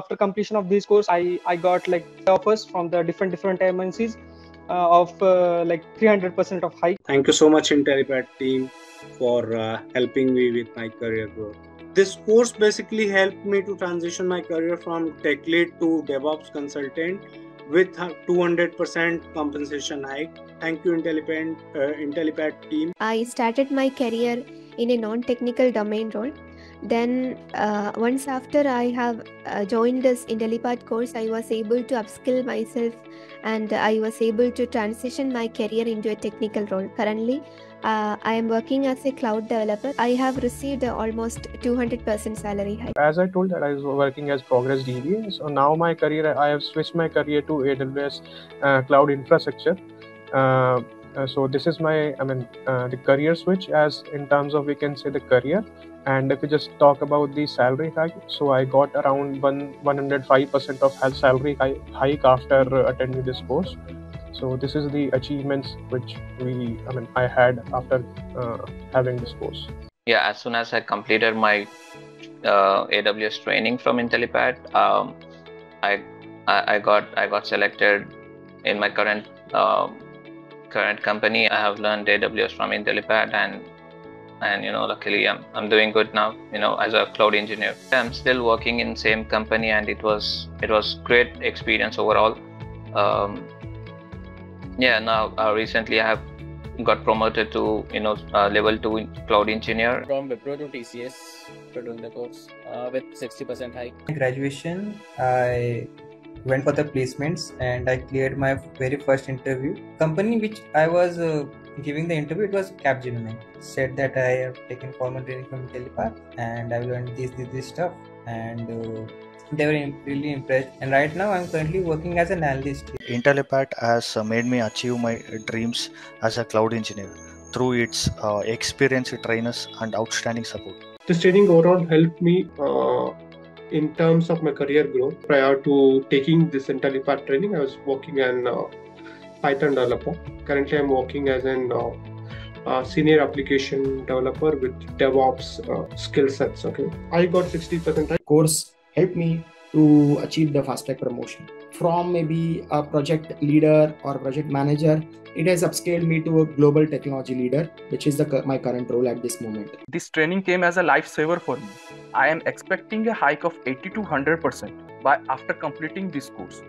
after completion of this course i i got like offers from the different different mncs uh, of uh, like 300% of hike. Thank you so much Intellipaat team for uh, helping me with my career growth. This course basically helped me to transition my career from tech lead to devops consultant with 200% compensation hike. Thank you Intellipaat uh, Intellipaat team. I started my career in a non-technical domain role then uh, once after i have uh, joined this Intellipaat course i was able to upskill myself and i was able to transition my career into a technical role. Currently uh, i am working as a cloud developer. I have received almost 200% salary hike. As i told that i was working as progress db so now my career i have switched my career to aws uh, cloud infrastructure. Uh, uh, so this is my i mean uh, the career switch as in terms of we can say the career. And if we just talk about the salary hike so i got around one 105% of health salary hike after attending this course. So this is the achievements which we i mean i had after uh, having this course. Yeah as soon as i completed my uh, aws training from Intellipaat um, I, I got i got selected in my current um, current company. I have learned AWS from Intellipaat and and you know luckily I'm, I'm doing good now you know as a cloud engineer. I'm still working in same company and it was it was great experience overall. Um, yeah now uh, recently i have got promoted to you know uh, level 2 cloud engineer. From wipro to tcs for doing the course uh, with 60% hike. Graduation i went for the placements and I cleared my very first interview. Company which I was uh, giving the interview it was Capgemini. Said that I have taken formal training from Intellipaat and I learned this this this stuff and. Uh, they were really impressed and right now i'm currently working as an analyst Intellipaat has uh, made me achieve my dreams as a cloud engineer through its uh, experienced trainers and outstanding support this training overall helped me uh, in terms of my career growth. Prior to taking this Intellipaat training, I was working as uh, Python developer. Currently, I'm working as an uh, uh, senior application developer with DevOps uh, skill sets. Okay, I got 60%. Course helped me to achieve the fast track promotion from maybe a project leader or project manager it has upscaled me to a global technology leader which is the, my current role at this moment this training came as a lifesaver for me i am expecting a hike of 80 to 100% by after completing this course